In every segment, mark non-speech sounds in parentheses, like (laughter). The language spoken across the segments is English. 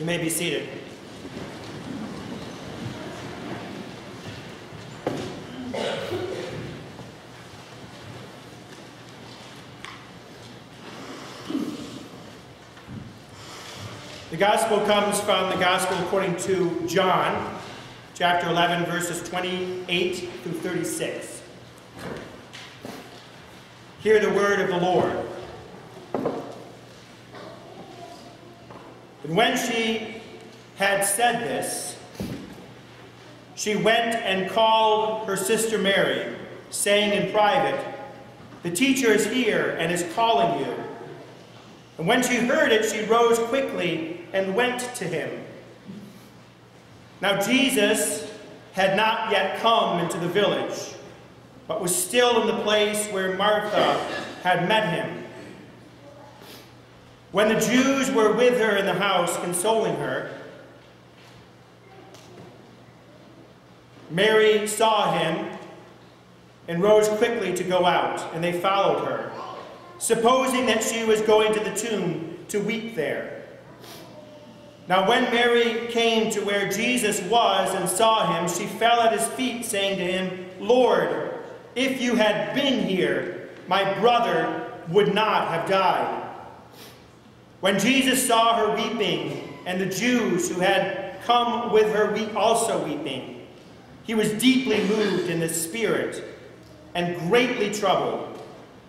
You may be seated. The gospel comes from the gospel according to John, chapter 11, verses 28 through 36. Hear the word of the Lord. And when she had said this, she went and called her sister Mary, saying in private, The teacher is here and is calling you. And when she heard it, she rose quickly and went to him. Now Jesus had not yet come into the village, but was still in the place where Martha had met him. When the Jews were with her in the house, consoling her, Mary saw him and rose quickly to go out, and they followed her, supposing that she was going to the tomb to weep there. Now, when Mary came to where Jesus was and saw him, she fell at his feet, saying to him, Lord, if you had been here, my brother would not have died. When Jesus saw her weeping, and the Jews who had come with her also weeping, he was deeply moved in the spirit and greatly troubled.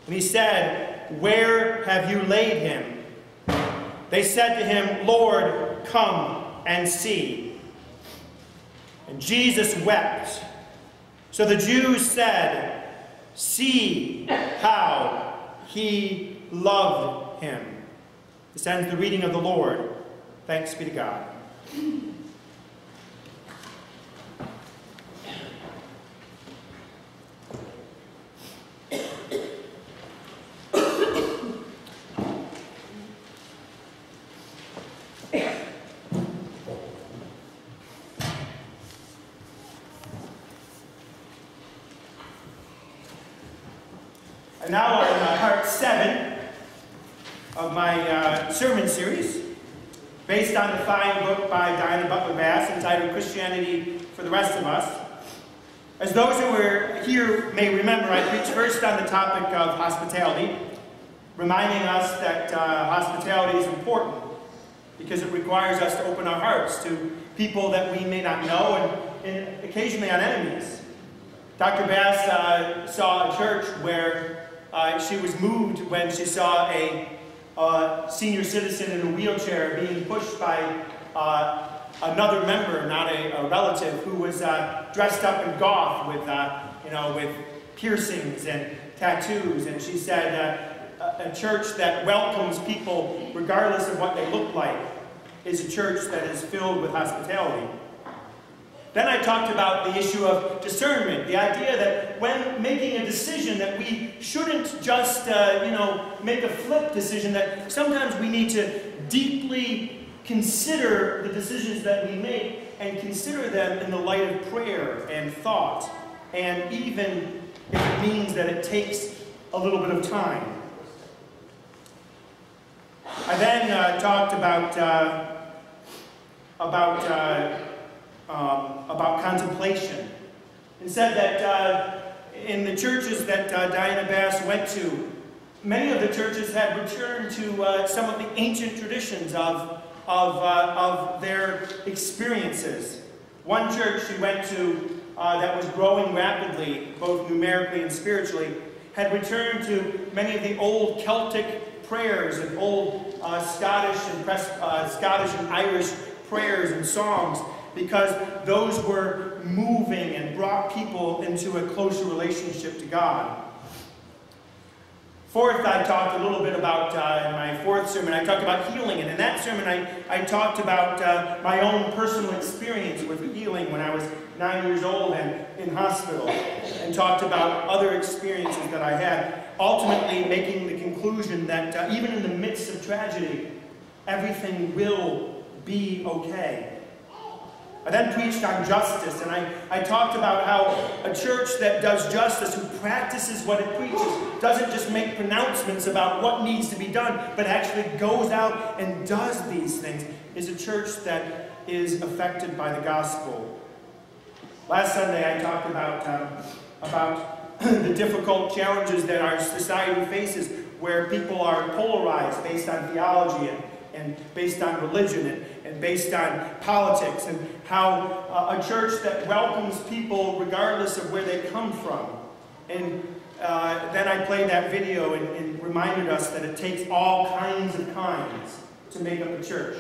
And he said, Where have you laid him? They said to him, Lord, come and see. And Jesus wept. So the Jews said, See how he loved him. This ends the reading of the Lord. Thanks be to God. And now on uh, part seven of my uh, sermon series, based on the fine book by Diana Butler Bass entitled Christianity for the Rest of Us. As those who were here may remember, I preached first on the topic of hospitality, reminding us that uh, hospitality is important because it requires us to open our hearts to people that we may not know and, and occasionally on enemies. Dr. Bass uh, saw a church where uh, she was moved when she saw a senior citizen in a wheelchair being pushed by uh, another member, not a, a relative, who was uh, dressed up in goth with, uh, you know, with piercings and tattoos. And she said, uh, a church that welcomes people regardless of what they look like is a church that is filled with hospitality. Then I talked about the issue of discernment, the idea that when making a decision that we shouldn't just, uh, you know, make a flip decision, that sometimes we need to deeply consider the decisions that we make and consider them in the light of prayer and thought, and even if it means that it takes a little bit of time. I then uh, talked about, uh, about uh, um, about contemplation and said that uh, in the churches that uh, Diana Bass went to, many of the churches had returned to uh, some of the ancient traditions of, of, of their experiences. One church she went to uh, that was growing rapidly, both numerically and spiritually, had returned to many of the old Celtic prayers and old uh, Scottish and Scottish and Irish prayers and songs because those were moving and brought people into a closer relationship to God. Fourth, I talked a little bit about, uh, in my fourth sermon, I talked about healing. And in that sermon, I, I talked about uh, my own personal experience with healing when I was nine years old and in hospital. And talked about other experiences that I had. Ultimately, making the conclusion that uh, even in the midst of tragedy, everything will be okay. I then preached on justice, and I, I talked about how a church that does justice, who practices what it preaches, doesn't just make pronouncements about what needs to be done, but actually goes out and does these things, is a church that is affected by the gospel. Last Sunday I talked about, um, about (clears throat) the difficult challenges that our society faces where people are polarized based on theology and, and based on religion and, and based on politics and how uh, a church that welcomes people regardless of where they come from. And uh, then I played that video and, and reminded us that it takes all kinds of kinds to make up a church.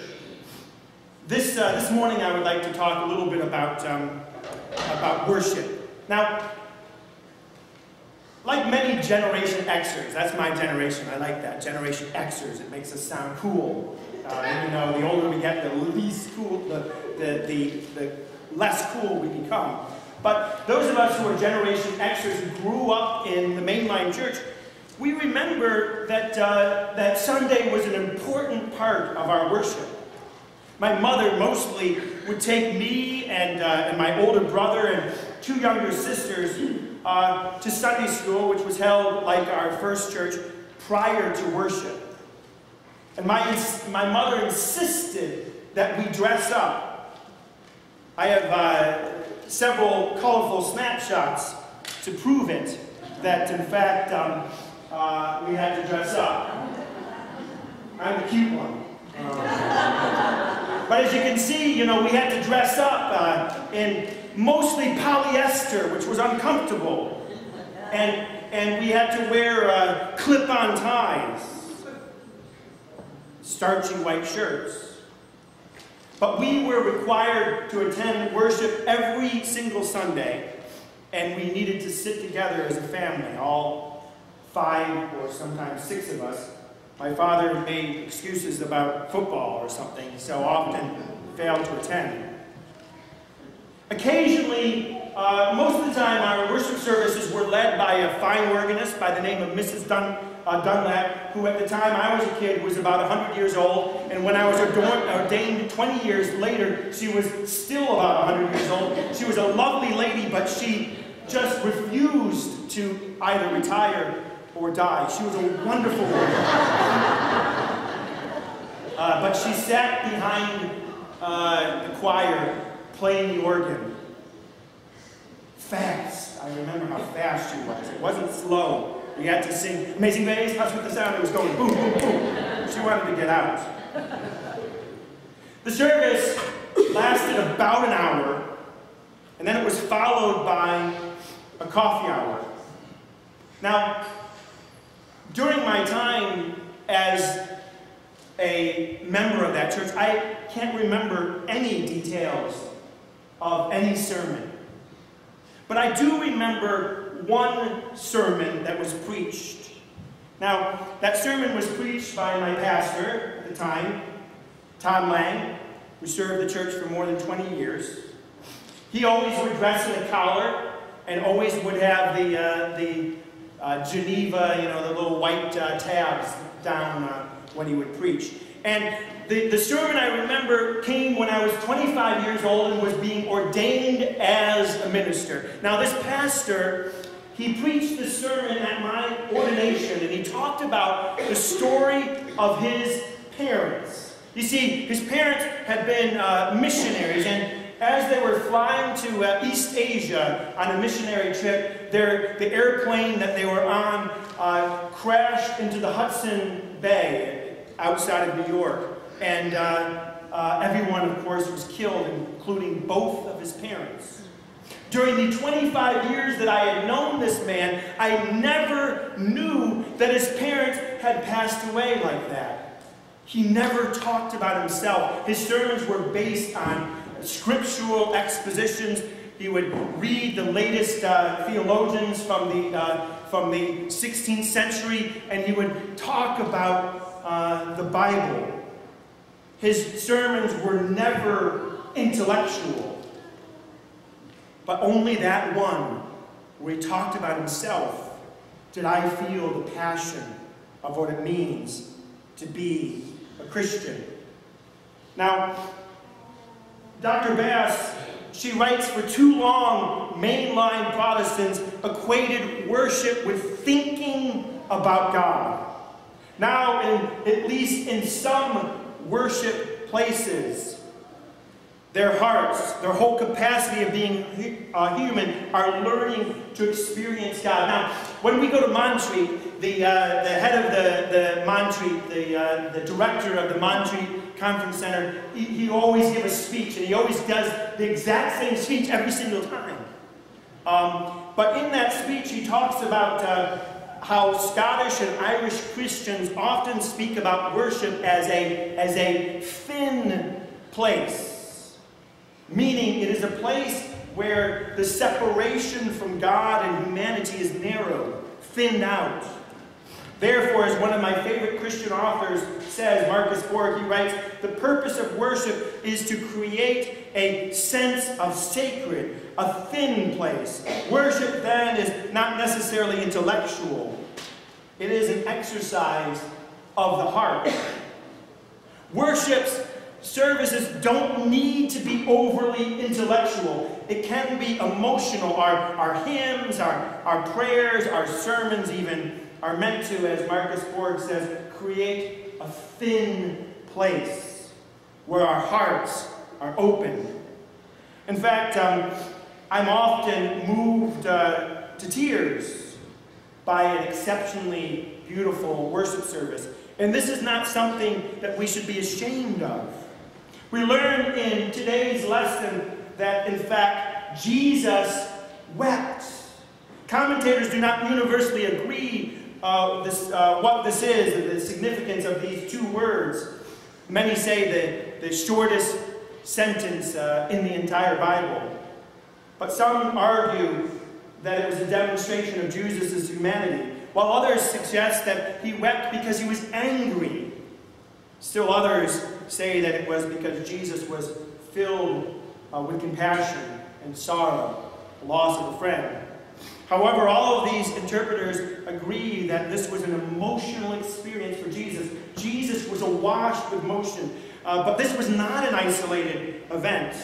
This, uh, this morning I would like to talk a little bit about, um, about worship. Now, like many Generation Xers, that's my generation, I like that, Generation Xers, it makes us sound cool. Uh, you know, the older we get, the least cool, the, the, the, the less cool we become. But those of us who are Generation Xers who grew up in the mainline church, we remember that, uh, that Sunday was an important part of our worship. My mother mostly would take me and, uh, and my older brother and two younger sisters uh, to Sunday school, which was held like our first church prior to worship. And my, my mother insisted that we dress up. I have uh, several colorful snapshots to prove it, that in fact um, uh, we had to dress up. I'm the cute one. (laughs) but as you can see, you know, we had to dress up uh, in mostly polyester, which was uncomfortable. And, and we had to wear uh, clip-on ties starchy white shirts. But we were required to attend worship every single Sunday, and we needed to sit together as a family, all five or sometimes six of us. My father made excuses about football or something, so often failed to attend. Occasionally, uh, most of the time, our worship services were led by a fine organist by the name of Mrs. Dun uh, Dunlap, who at the time I was a kid was about 100 years old, and when I was ordained 20 years later, she was still about 100 years old. She was a lovely lady, but she just refused to either retire or die. She was a wonderful woman. uh, but she sat behind uh, the choir playing the organ. Fast. I remember how fast she was. It wasn't slow. We had to sing Amazing Grace, Hush with the Sound. It was going boom, boom, boom. She wanted to get out. The service lasted about an hour, and then it was followed by a coffee hour. Now, during my time as a member of that church, I can't remember any details of any sermon. But I do remember one sermon that was preached. Now, that sermon was preached by my pastor at the time, Tom Lang, who served the church for more than 20 years. He always would dress in a collar and always would have the, uh, the uh, Geneva, you know, the little white uh, tabs down uh, when he would preach. And the, the sermon I remember came when I was 25 years old and was being ordained as a minister. Now, this pastor he preached the sermon at my ordination, and he talked about the story of his parents. You see, his parents had been uh, missionaries, and as they were flying to uh, East Asia on a missionary trip, their, the airplane that they were on uh, crashed into the Hudson Bay outside of New York. And uh, uh, everyone, of course, was killed, including both of his parents. During the 25 years that I had known this man, I never knew that his parents had passed away like that. He never talked about himself. His sermons were based on scriptural expositions. He would read the latest uh, theologians from the, uh, from the 16th century, and he would talk about uh, the Bible. His sermons were never intellectual. But only that one, where he talked about himself, did I feel the passion of what it means to be a Christian. Now, Dr. Bass she writes, for too long, mainline Protestants equated worship with thinking about God. Now, in, at least in some worship places, their hearts, their whole capacity of being uh, human, are learning to experience God. Now, when we go to Montreat, the, uh, the head of the, the Montreat, the, uh, the director of the Montreat Conference Center, he, he always gives a speech, and he always does the exact same speech every single time. Um, but in that speech, he talks about uh, how Scottish and Irish Christians often speak about worship as a, as a thin place meaning it is a place where the separation from God and humanity is narrowed, thinned out. Therefore, as one of my favorite Christian authors says, Marcus Borg, he writes, the purpose of worship is to create a sense of sacred, a thin place. Worship then is not necessarily intellectual. It is an exercise of the heart. Worship's Services don't need to be overly intellectual. It can be emotional. Our, our hymns, our, our prayers, our sermons even are meant to, as Marcus Borg says, create a thin place where our hearts are open. In fact, um, I'm often moved uh, to tears by an exceptionally beautiful worship service. And this is not something that we should be ashamed of. We learn in today's lesson that, in fact, Jesus wept. Commentators do not universally agree uh, this, uh, what this is, the significance of these two words. Many say the, the shortest sentence uh, in the entire Bible. But some argue that it was a demonstration of Jesus' humanity, while others suggest that he wept because he was angry. Still others say that it was because Jesus was filled uh, with compassion and sorrow, the loss of a friend. However, all of these interpreters agree that this was an emotional experience for Jesus. Jesus was awash with motion. Uh, but this was not an isolated event,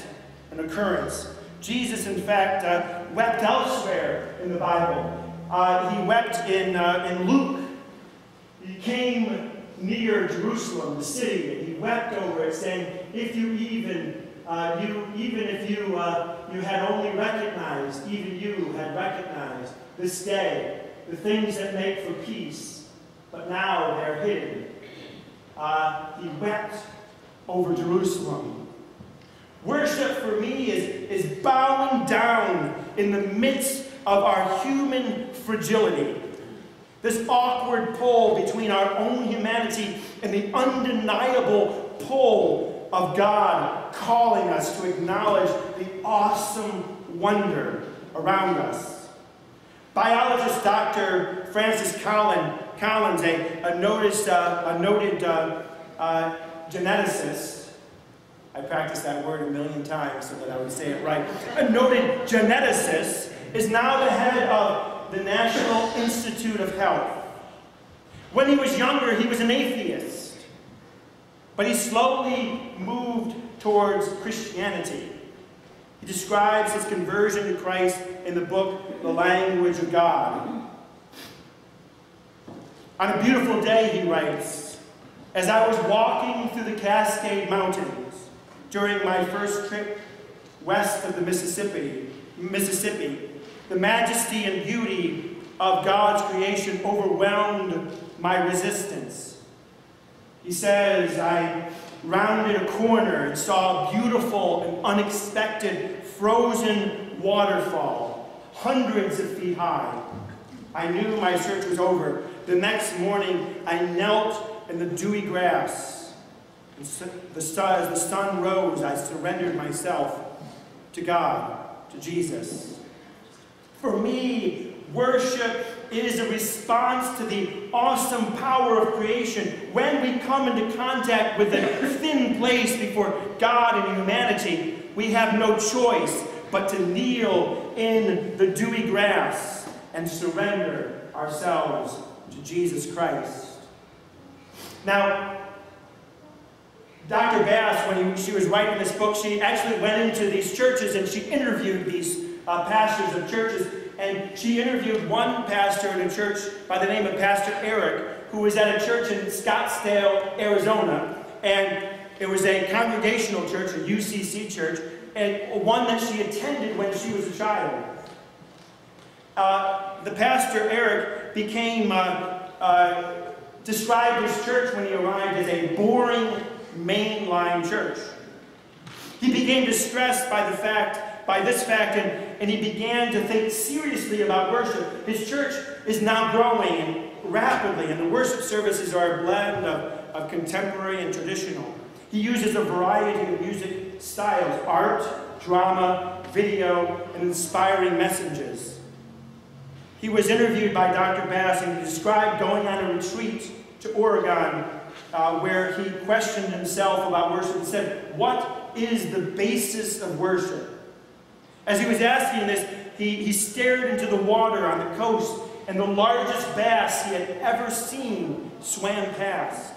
an occurrence. Jesus, in fact, uh, wept elsewhere in the Bible. Uh, he wept in, uh, in Luke. He came near Jerusalem, the city, and he wept over it, saying, If you even, uh, you, even if you, uh, you had only recognized, even you had recognized this day, the things that make for peace, but now they're hidden. Uh, he wept over Jerusalem. Worship for me is, is bowing down in the midst of our human fragility this awkward pull between our own humanity and the undeniable pull of God calling us to acknowledge the awesome wonder around us. Biologist Dr. Francis Collins, Collins a, a, noticed, uh, a noted uh, uh, geneticist, I practiced that word a million times so that I would say it right, a noted geneticist is now the head of the National Institute of Health. When he was younger, he was an atheist, but he slowly moved towards Christianity. He describes his conversion to Christ in the book, The Language of God. On a beautiful day, he writes, as I was walking through the Cascade Mountains during my first trip west of the Mississippi, Mississippi, the majesty and beauty of God's creation overwhelmed my resistance. He says, I rounded a corner and saw a beautiful and unexpected frozen waterfall, hundreds of feet high. I knew my search was over. The next morning, I knelt in the dewy grass. As the sun rose, I surrendered myself to God, to Jesus. For me, worship is a response to the awesome power of creation. When we come into contact with a thin place before God and humanity, we have no choice but to kneel in the dewy grass and surrender ourselves to Jesus Christ. Now, Dr. Bass, when he, she was writing this book, she actually went into these churches and she interviewed these uh, pastors of churches. And she interviewed one pastor in a church by the name of Pastor Eric, who was at a church in Scottsdale, Arizona. And it was a congregational church, a UCC church, and one that she attended when she was a child. Uh, the pastor, Eric, became, uh, uh, described his church when he arrived as a boring mainline church. He became distressed by the fact, by this fact, and, and he began to think seriously about worship. His church is now growing rapidly, and the worship services are a blend of, of contemporary and traditional. He uses a variety of music styles, art, drama, video, and inspiring messages. He was interviewed by Dr. Bass and he described going on a retreat to Oregon uh, where he questioned himself about worship and said, What is the basis of worship? As he was asking this, he, he stared into the water on the coast, and the largest bass he had ever seen swam past,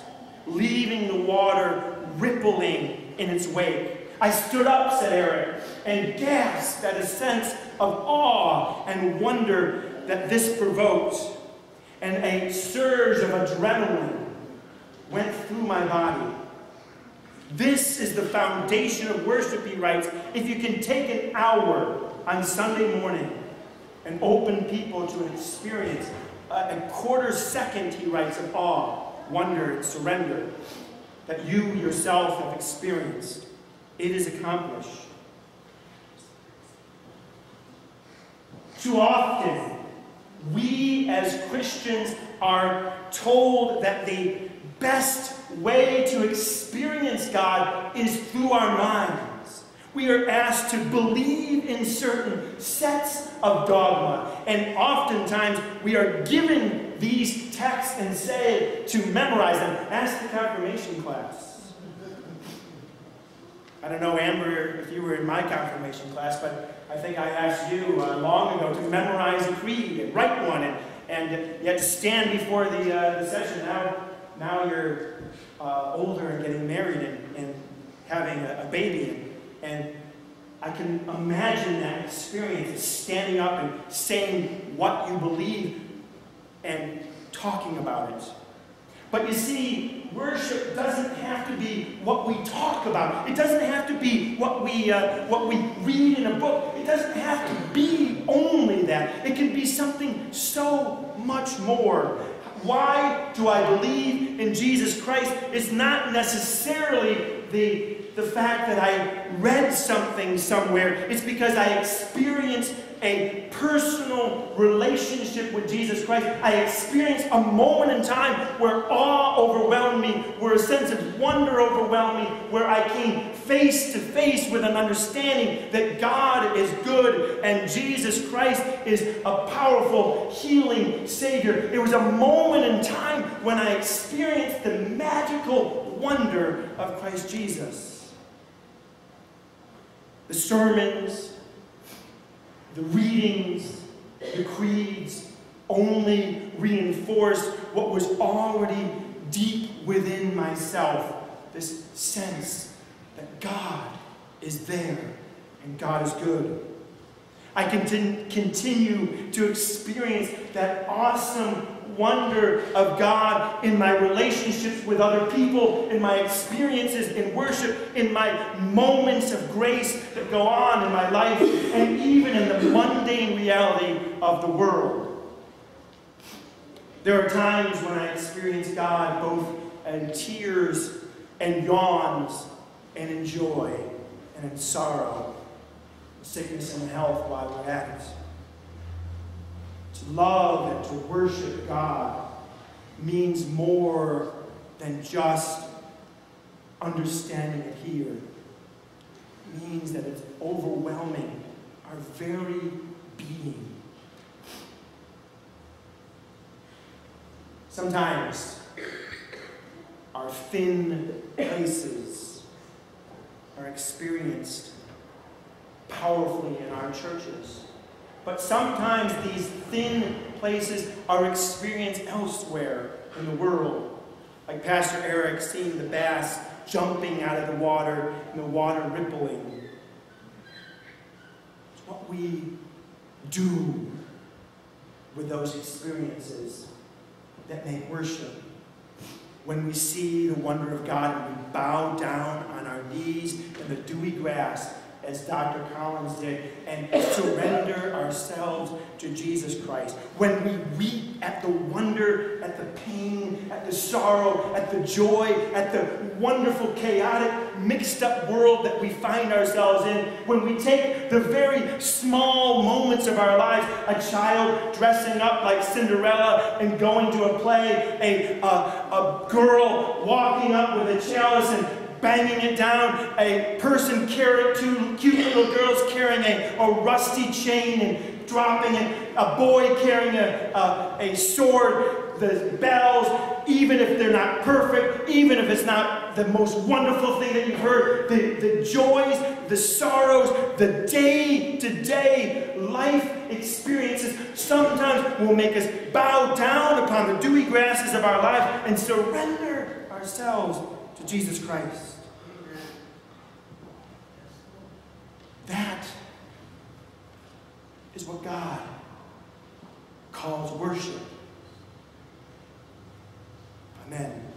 leaving the water rippling in its wake. I stood up, said Eric, and gasped at a sense of awe and wonder that this provoked, and a surge of adrenaline went through my body. This is the foundation of worship, he writes. If you can take an hour on Sunday morning and open people to an experience, uh, a quarter second, he writes, of awe, wonder, and surrender that you yourself have experienced, it is accomplished. Too often, we as Christians are told that the best way to experience God is through our minds. We are asked to believe in certain sets of dogma, and oftentimes we are given these texts and say to memorize them. Ask the confirmation class. I don't know, Amber, if you were in my confirmation class, but I think I asked you uh, long ago to memorize a creed and write one, and, and you had to stand before the, uh, the session. Now, now you're uh, older and getting married and, and having a, a baby. And, and I can imagine that experience of standing up and saying what you believe and talking about it. But you see, worship doesn't have to be what we talk about. It doesn't have to be what we, uh, what we read in a book. It doesn't have to be only that. It can be something so much more. Why do I believe in Jesus Christ? It's not necessarily the, the fact that I read something somewhere. It's because I experienced a personal relationship with Jesus Christ. I experienced a moment in time where awe overwhelmed me, where a sense of wonder overwhelmed me, where I came face to face with an understanding that God is good and Jesus Christ is a powerful, healing Savior. It was a moment in time when I experienced the magical wonder of Christ Jesus. The sermons, the readings, the creeds only reinforced what was already deep within myself this sense that God is there and God is good. I continue to experience that awesome wonder of God in my relationships with other people, in my experiences in worship, in my moments of grace that go on in my life, and even in the mundane reality of the world. There are times when I experience God both in tears and yawns, and in joy and in sorrow, sickness and health while we're at it. To love and to worship God means more than just understanding it here. It means that it's overwhelming our very being. Sometimes our thin places are experienced powerfully in our churches. But sometimes these thin places are experienced elsewhere in the world. Like Pastor Eric seeing the bass jumping out of the water and the water rippling. It's what we do with those experiences that make worship. When we see the wonder of God and we bow down on our knees in the dewy grass as Dr. Collins did, and surrender ourselves to Jesus Christ. When we weep at the wonder, at the pain, at the sorrow, at the joy, at the wonderful, chaotic, mixed up world that we find ourselves in, when we take the very small moments of our lives, a child dressing up like Cinderella and going to a play, a, a, a girl walking up with a chalice and banging it down, a person carrying, two cute little girls carrying a, a rusty chain and dropping it, a boy carrying a, a, a sword, the bells, even if they're not perfect, even if it's not the most wonderful thing that you've heard, the, the joys, the sorrows, the day-to-day life experiences sometimes will make us bow down upon the dewy grasses of our life and surrender ourselves to Jesus Christ. That is what God calls worship. Amen.